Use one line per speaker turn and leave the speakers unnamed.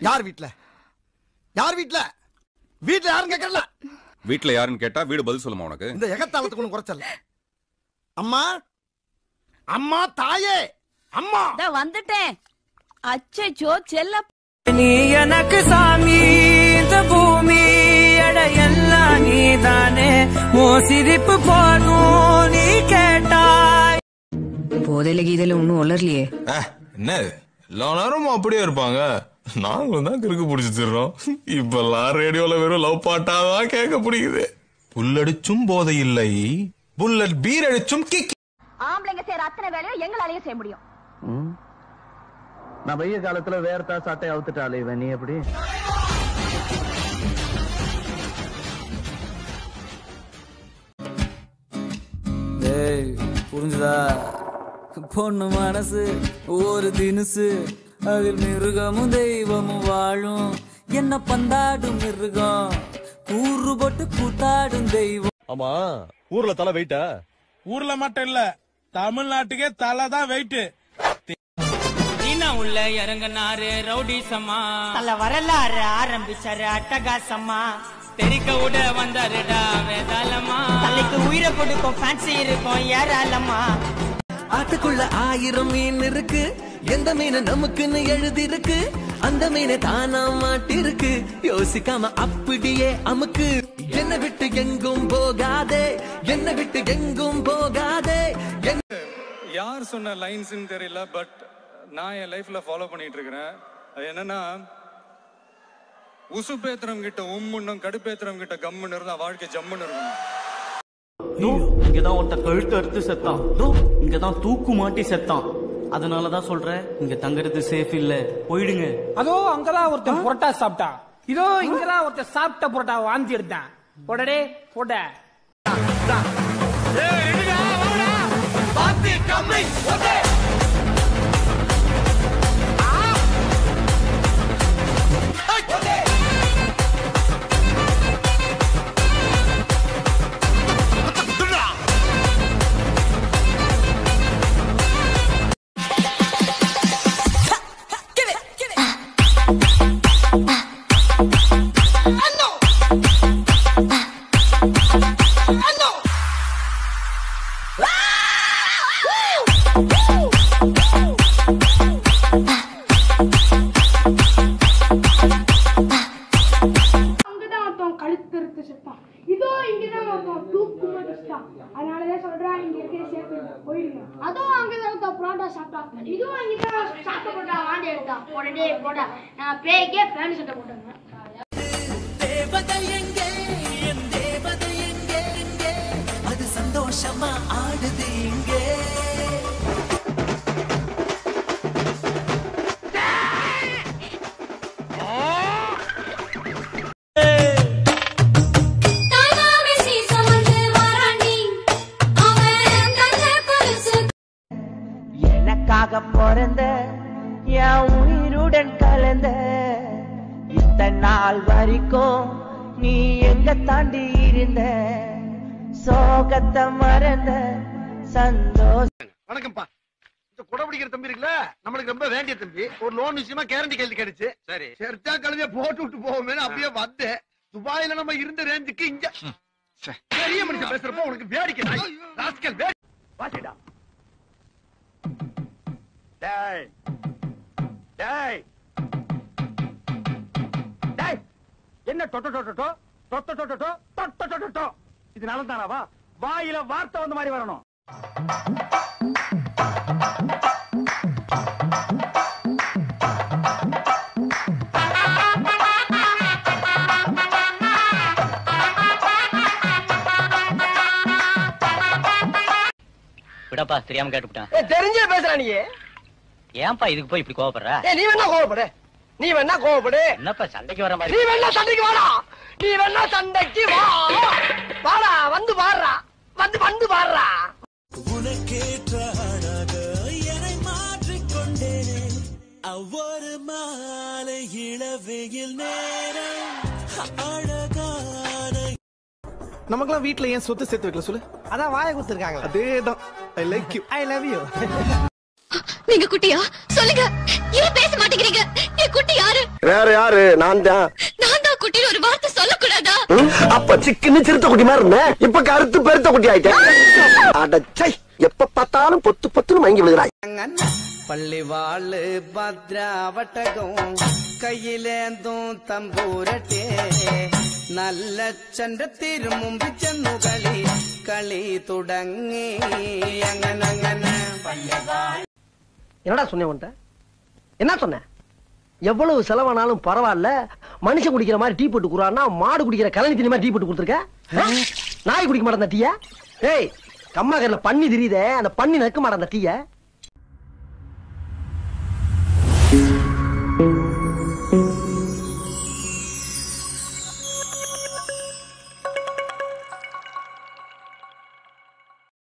யார் வீட்ல? யார் வீட்ல? வீட்ல யாரும் கேட்கல
வீட்ல யாருன்னு கேட்டா வீடு பதில் சொல்லுமா உனக்கு?
இந்த எகத்தாளத்துக்கு ஒண்ணும் குறைச்சல அம்மா? அம்மா தாயே! அம்மா!
வந்துட்டேன். அச்சோ செல்ல
நீ எனக்கு சாமி இந்த பூமி. நீதானே? ஓ சிரிப்பு போதும் நீ கேட்டாய்.
போதையில கீதையில ஒன்னும் உளரலையே
என்ன? எல்லா நேரமும் அப்படியே இருப்பாங்க. நாங்களும் தான் கிறுக்கு பிடிச்சி தர்றோம் இப்பெல்லாம் ரேடியோல வெறும் லவ் பாட்டாதான் கேட்க பிடிக்குது புல்லடிச்சும் போதை இல்லை. புல்லட் பீர் அடிச்சும் கிக்
ஆம்பளைங்க செய்யற அத்தனை வேலையும் எங்களாலேயும் செய்ய முடியும்.
நான் வெய்ய காலத்துல வேர்த்தா சட்டை அவுத்துட்டாலே இவன் நீ எப்படி?
புரிஞ்சுதா? பொண்ணு மனசு ஒரு தினுசு. அதில் மிருகமும் தெய்வமும் வாழும். என்ன பந்தாடும் மிருகம்? கூறு போட்டு கூத்தாடும் தெய்வம்.
ஆமா ஊர்ல தலை வெயிட்டா
ஊர்ல மட்டும் இல்ல தமிழ்நாட்டுக்கே தலை தான் வெயிட்டு
உள்ள இறங்கினாரு ரவுடி சம்மா
தல வரலாறு ஆரம்பிச்சாரு அட்டகாசமா
தெரிக்க விட வந்தாருடா வேதாளமா
தலைக்கு உயிரை கொடுக்கும் ஃபேன்சி இருக்கும். ஏராளமா
ஆட்டுக்குள்ள ஆயிரம் மீன் இருக்கு. எந்த மீன் நமக்குன்னு எழுதி இருக்கு அந்த மீனை தானா மாட்டிருக்கு. யோசிக்காம அப்படியே அமுக்கு. என்ன விட்டு எங்கும் போகாதே. என்ன விட்டு எங்கும் போகாதே.
யார் சொன்ன லைன்ஸ்னு தெரியல பட் நான் என் லைஃப்ல ஃபாலோ பண்ணிட்டு இருக்கிறேன் அது என்னன்னா உசுப்பேத்திரம் கிட்ட உம்முன்னும் கடுப்பேத்திரம் கிட்ட கம்முன்னு இருந்தா வாழ்க்கை ஜம்முன்னு இருக்கும்.
இங்கதான் ஒருத்த கழுத்து அறுத்து செத்தான். இங்கதான் தூக்கு மாட்டி செத்தான். அதனாலதான் சொல்றேன் இங்க தங்குறது சேஃப் இல்ல. போயிடுங்க.
அதோ அங்கதான் ஒருத்தன் புரோட்டா சாப்பிட்டான் இதோ இங்கதான் ஒருத்தன் சாப்பிட்ட புரோட்டா வாந்தி எடுத்தான். போடடே போட.
அங்கதான் இங்கதான் ஒருத்தன் தூக்கு அதனாலதான் சொல்றேன் இங்க இருக்கிற சேஃப் போயிடுங்க. அதுவும் அங்கதான் புரோட்டா சாப்பிட்டா. இதுவும் சாப்பிட்ட புரோட்டா வாந்தி எடுத்தான் உடனே போட்டா நான் பேய்க்கே ஃபேன் சட்டை போட்டேன்.
எனக்காக பிறந்த என் உயிருடன் கலந்த. இத்தனை நாள் வரைக்கும் நீ எங்க தாண்டி இருந்த? சோகத்தை மறந்த சந்தோஷம்.
வணக்கம்ப்பா. இந்த குடை பிடிக்கிற தம்பி இருக்குல்ல நம்மளுக்கு ரொம்ப வேண்டிய தம்பி. ஒரு லோன் விஷயமா கேரண்டி கேள்வி கிடைச்சு சரி. சரிச்சா கழுவிய போட்டு விட்டு போவோமேனு அப்படியே வந்தேன் துபாயில நம்ம இருந்த ரேஞ்சுக்கு இங்க. பெரிய மனுஷன் பேசுறப்ப உனக்கு வேடிக்கை. ராஸ்கல் வேடி வாசிடா. டேய். டேய். டேய். என்ன டொட்டோ டொட்டோ டொட்டோ டொட்டோ டொட்டோ டொட்டோ இது நல்லதானாவா வாயில வார்த்தை வந்த மாதிரி வரணும்.
விடப்பா தெரியாம கேட்டுவிட்டேன்
தெரிஞ்சே பேசுற நீ
ஏன்பா இதுக்கு போய் இப்படி கோவப்படுற?
ஏய், நீ வேணா கோவப்படு. நீ வேணா கோவப்படு.
என்னப்பா சண்டைக்கு வர
நீ வேணா சண்டைக்கு வாடா. நீ வேணா சண்டைக்கு வா. வாடா வந்து பாடுறா. வந்து வந்து பாடுறா.
உனக்கேற்ற அழக என்னை மாற்றிக்கொண்டேனே. ஒவ்வொரு மாலை இளவெயில் நேரம் அழகான
நமக்கெல்லாம் வீட்ல ஏன் சொத்து சேர்த்து வைக்கல சொல்லு?
அதான் வாயை கொடுத்துருக்காங்க
அதேதான். I like you
I love you
நீங்க குட்டியா சொல்லுங்க ஏன் பேச மாட்டேங்கிறீங்க என் குட்டி யாரு
வேற யாரு நான் தான்
நான் தான் குட்டின்னு ஒரு வார்த்தை சொல்லக்கூடாதா
அப்ப சிக்கன்னு சிறுத்த குட்டி மாதிரி இருந்தேன் இப்ப கருத்து பெருத்த குட்டி ஆயிட்டேன் அடச்சை எப்ப பார்த்தாலும் பொத்து பொத்துன்னு மயங்கி விழுகிறாய்
பள்ளி வாழு பத்ரா வட்டகம் கையிலேந்தும் தம்பூரட்டே நல்ல ചണ്ട തിരുമുമ്പി ചെന്നു കളി കളി തുടങ്ങി അങ്ങനെ അങ്ങനെ
என்னடா சொன்னேன் உன்ட்ட என்ன சொன்னேன் எவ்வளவு செலவானாலும் பரவாயில்ல. மனுஷன் குடிக்கிற மாதிரி டீ போட்டு குறான்னா மாடு குடிக்கிற கலனி தண்ணி மாதிரி டீ போட்டு கொடுத்துருக்க? நாய் குடிக்க மாட்டேன் டீயா? ஏய் கம்மாக்கரில் பண்ணி தெரியுதே அந்த பண்ணி நிற்க மாட்டேன் டீய?